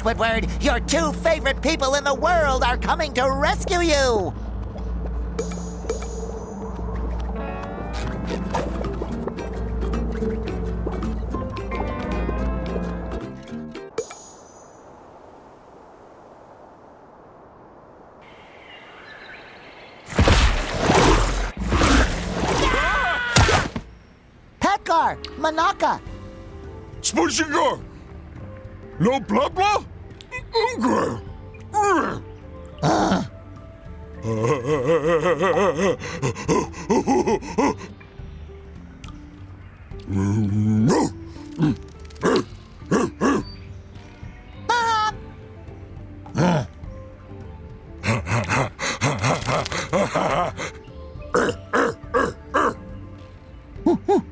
Squidward. Your two favorite people in the world are coming to rescue you. Manaka, Spushinger! No blah blah? Unger! Rogue!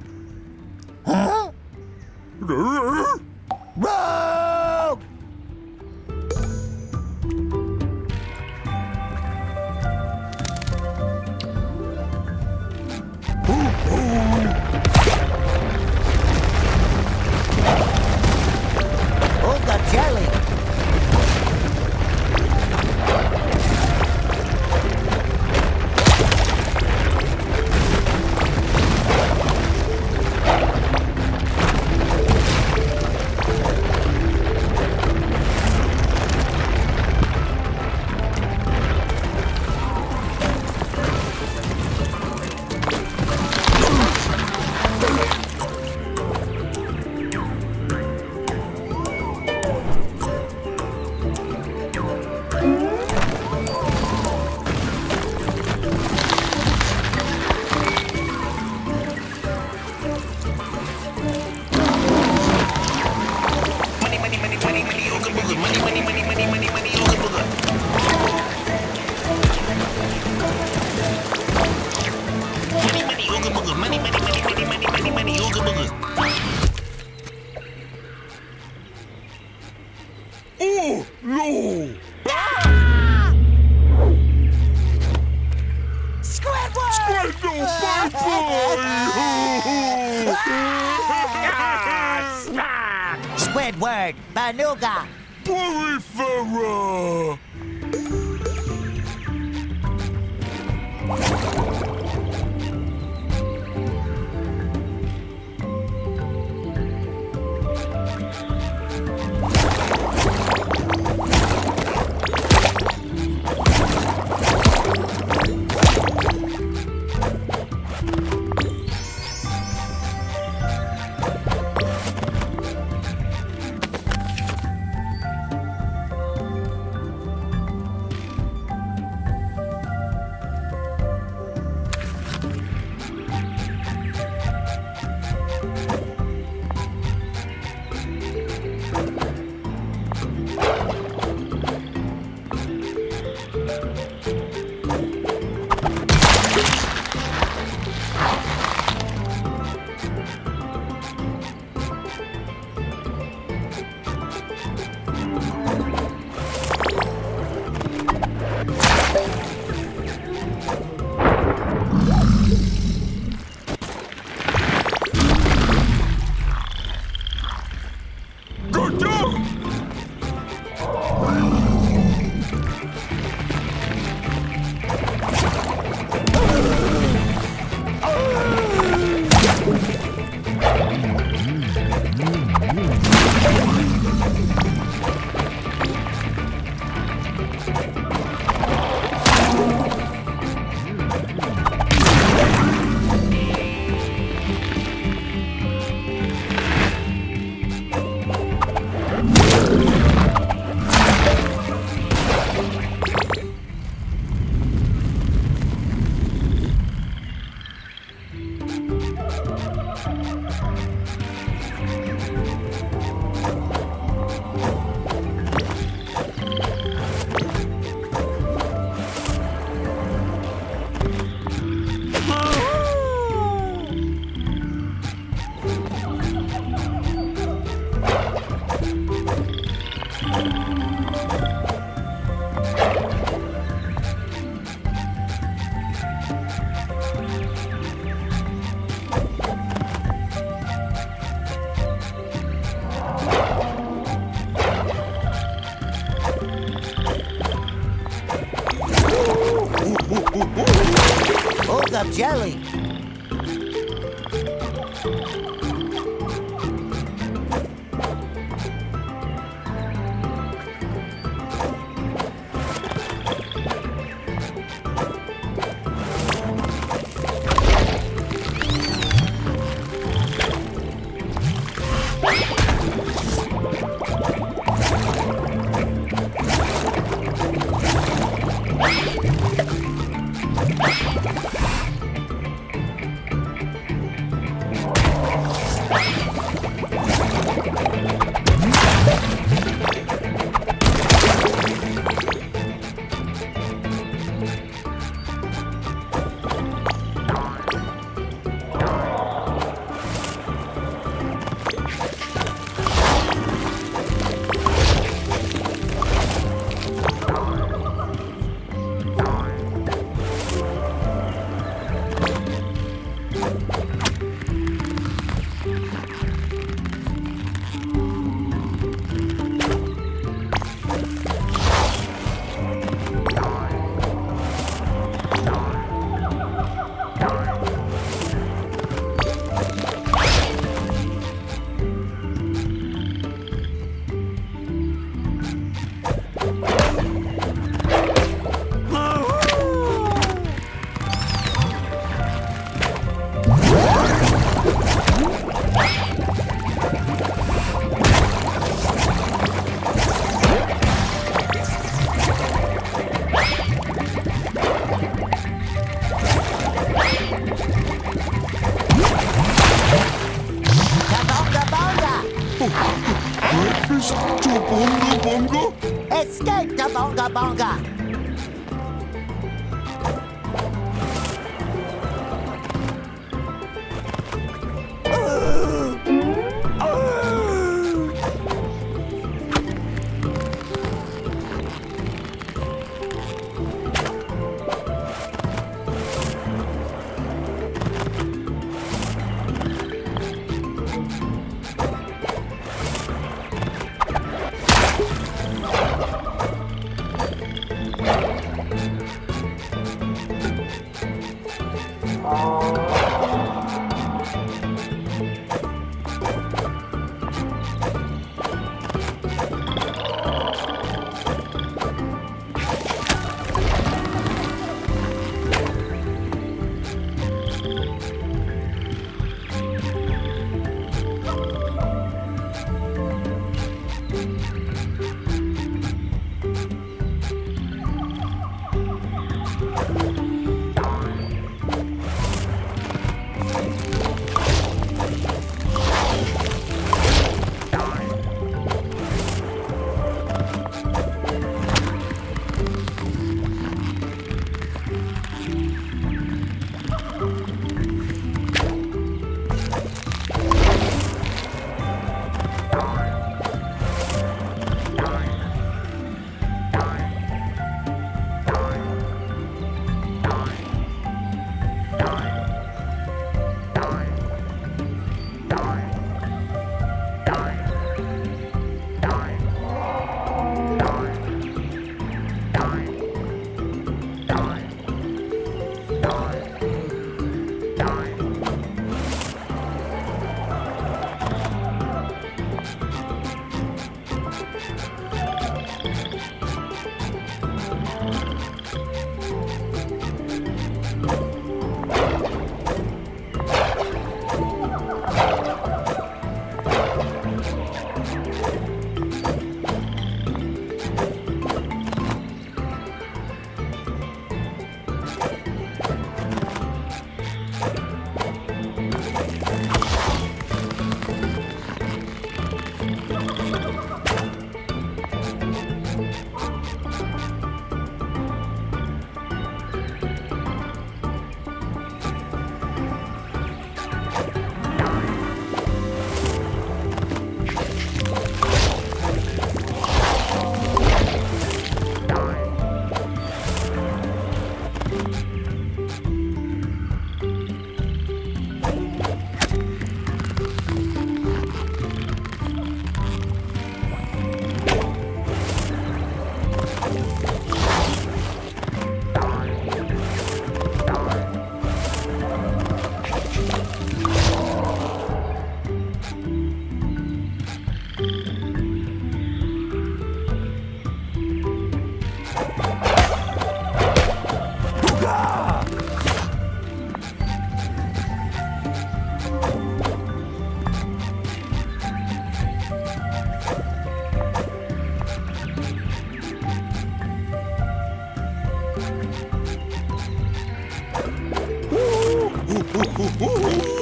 Ху-ху-ху-ху!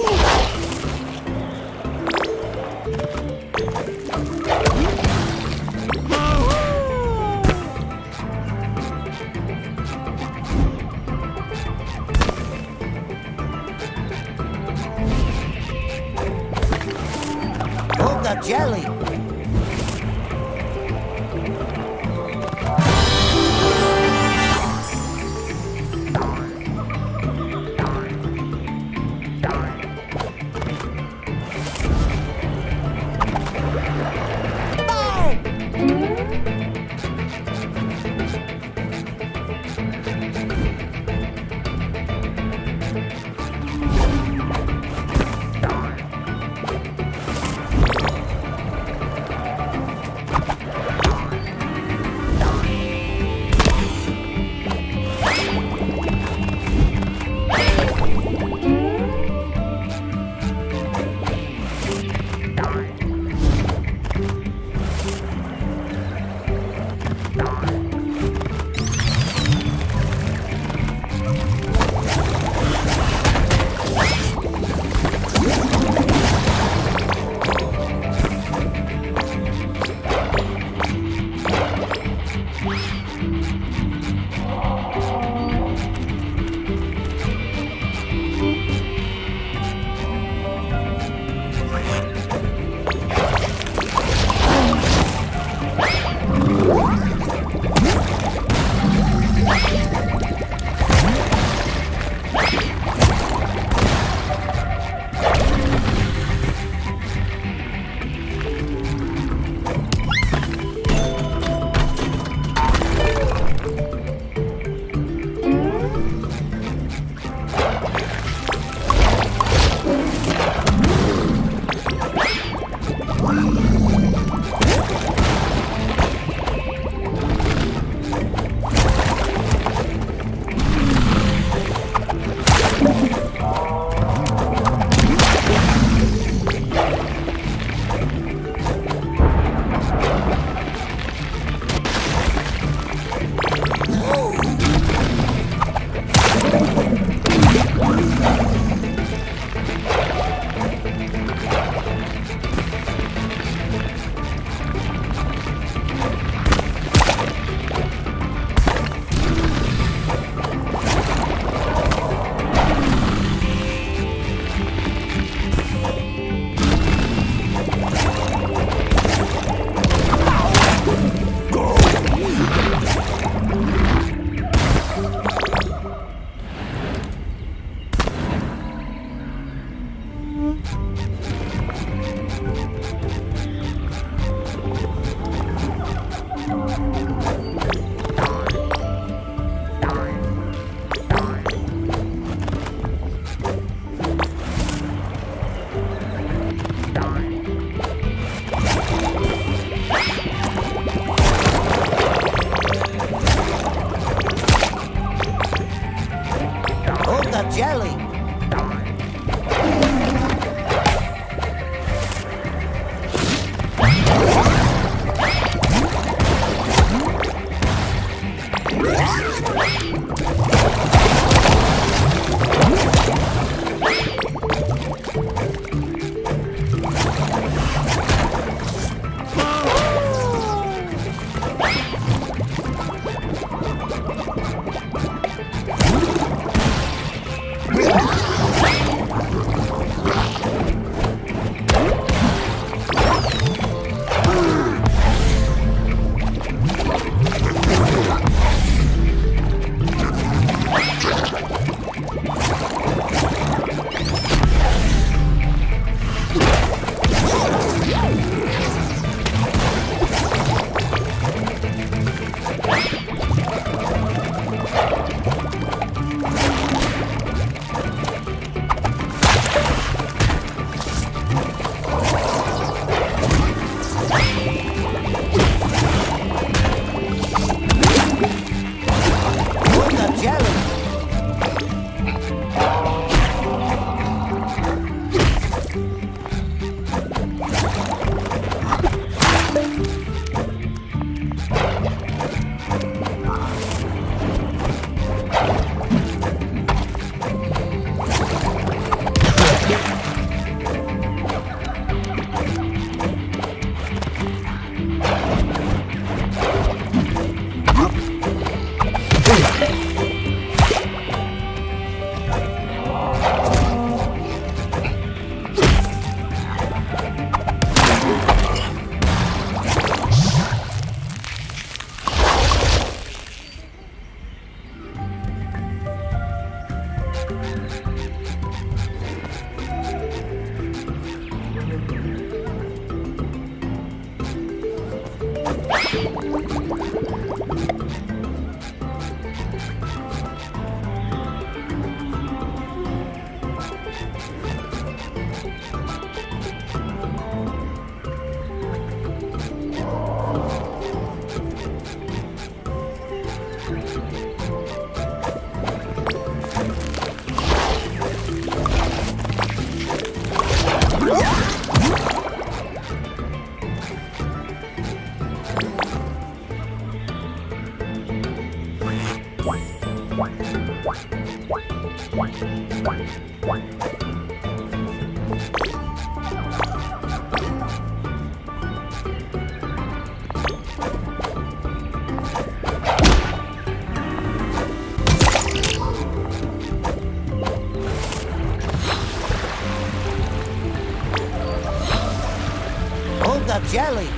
Jelly.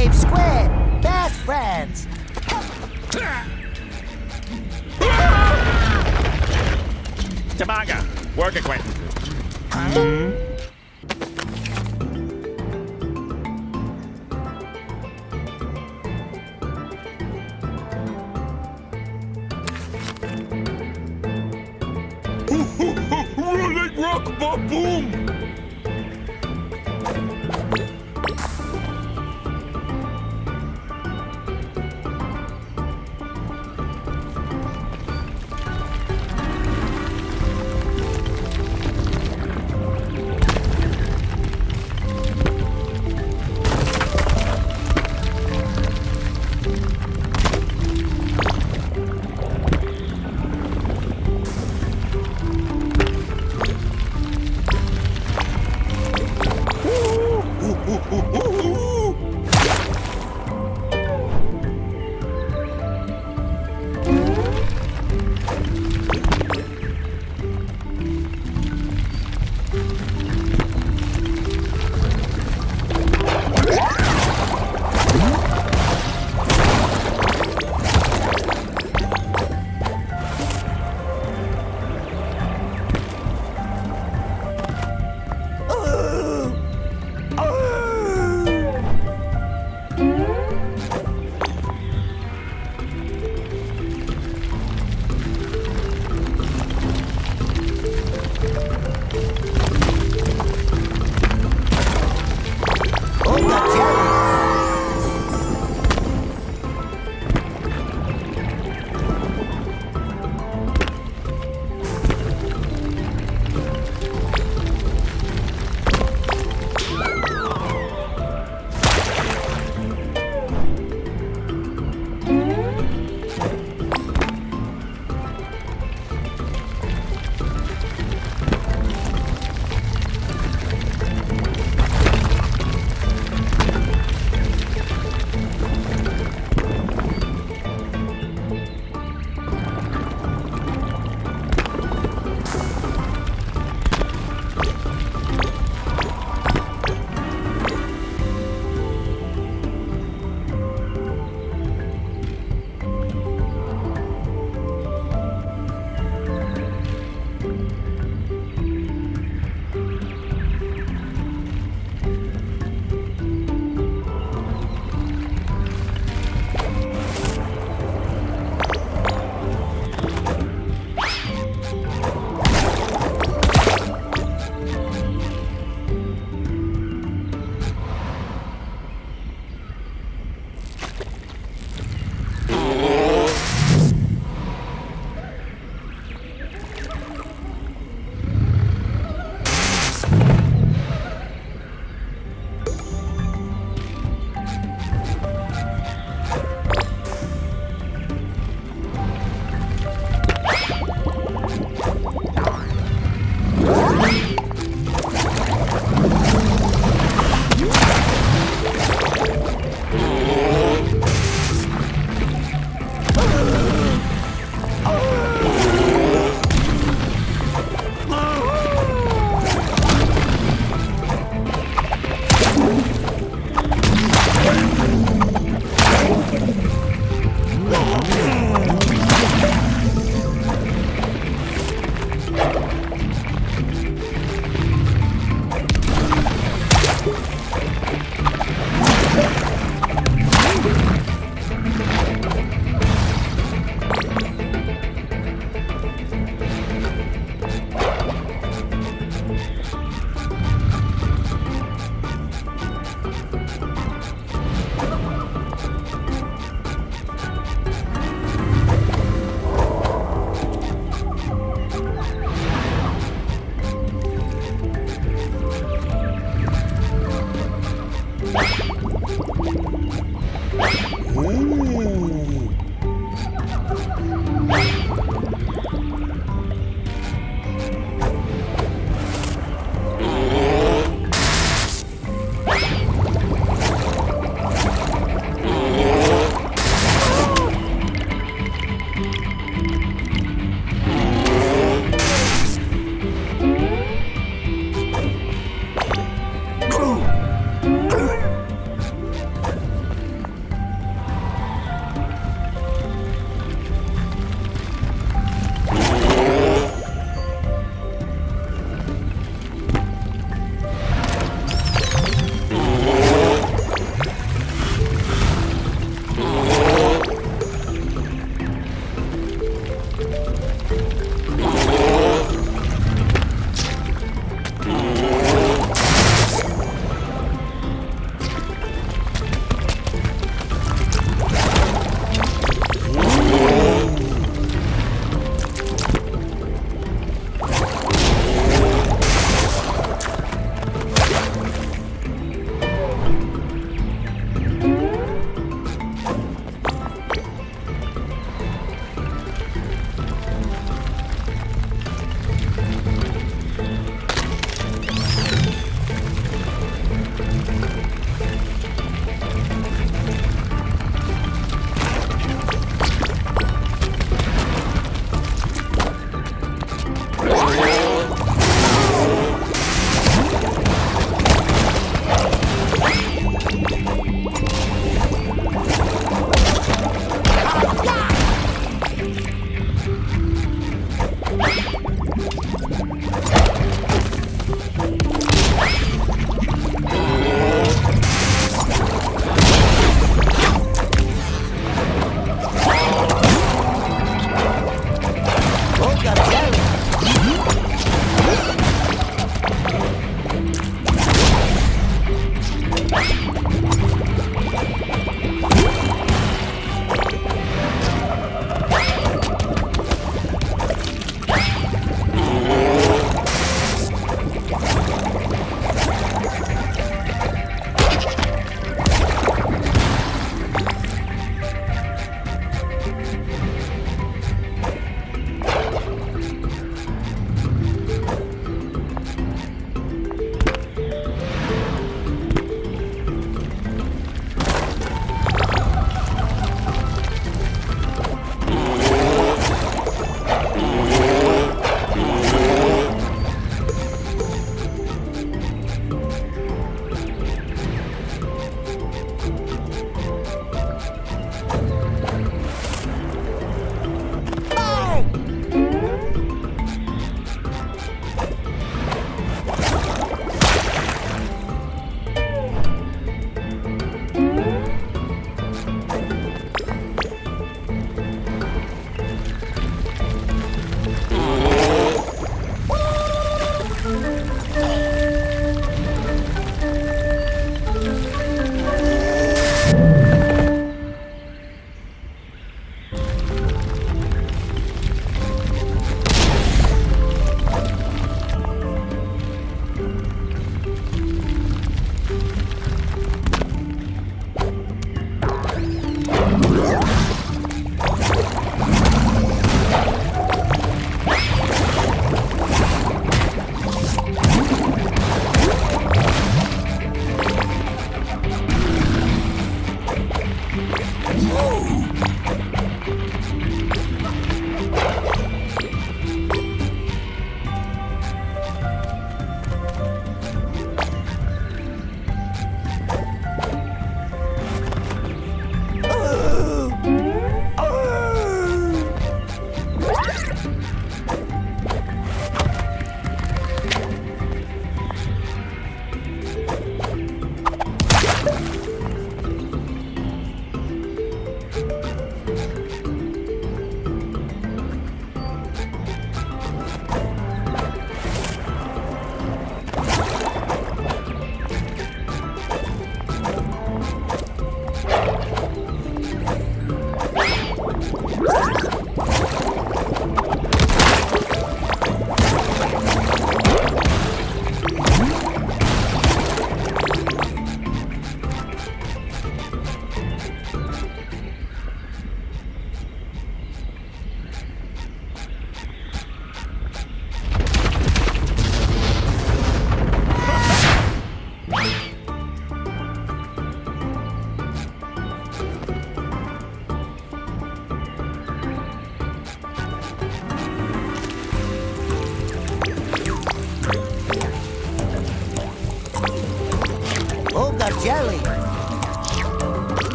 Save Squid! Best friends! Tabaga, work acquaintance. Rolling hmm?